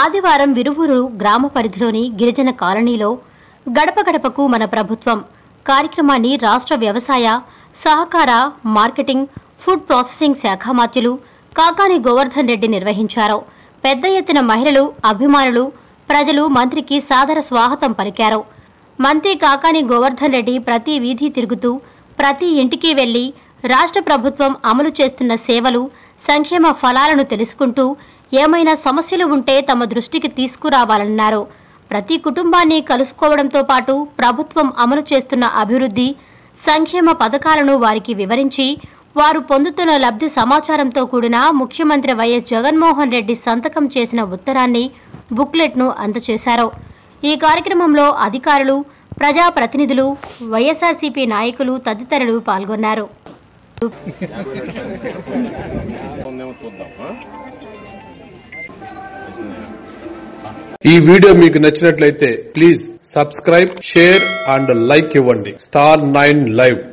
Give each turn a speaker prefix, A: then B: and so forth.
A: ఆదివారం విరువురు గ్రామ పరిధిలోని గిరిజన కాలనీలో గడప గడపకు మన ప్రభుత్వం కార్యక్రమాన్ని రాష్ట్ర వ్యవసాయ సహకార మార్కెటింగ్ ఫుడ్ ప్రాసెసింగ్ శాఖ మాత్యులు కాకాని గోవర్ధన్ రెడ్డి నిర్వహించారు. పెద్ద ఎత్తున మహిళలు అభిమానులు ప్రజలు మంత్రికి సాదర స్వాగతం పలికారు. మంత్రి కాకాని గోవర్ధన్ రెడ్డి ప్రతి వీధి తిరుగుతూ ప్రతి ఇంటికి వెళ్ళి రాష్ట్ర ప్రభుత్వం అమలు చేస్తున్న సేవలు సంక్షేమ ఫలాలను తెలుసుకుంటూ ఏమైనా సమస్యలు ఉంటే తమ దృష్టికి తీసుకురావాలన్నారు. ప్రతి కుటుంబాన్ని కలుసుకోవడంతో పాటు ప్రభుత్వం అమలు చేస్తున్న అభివృద్ధి సంక్షేమ పథకాలను వారికి వివరించి వారు పొందుతున్న లబ్ధి సమాచారంతో కూడిన ముఖ్యమంత్రి వైఎస్ జగన్మోహన్ రెడ్డి సంతకం చేసిన ఉత్తరాన్ని బుక్లెట్ను అందజేశారు ఈ కార్యక్రమంలో అధికారులు ప్రజాప్రతినిధులు వైఎస్ఆర్సీపీ నాయకులు తదితరులు పాల్గొన్నారు.
B: ఈ వీడియో మీకు నచ్చినట్లయితే please subscribe share and like ఇవ్వండి. Star nine live.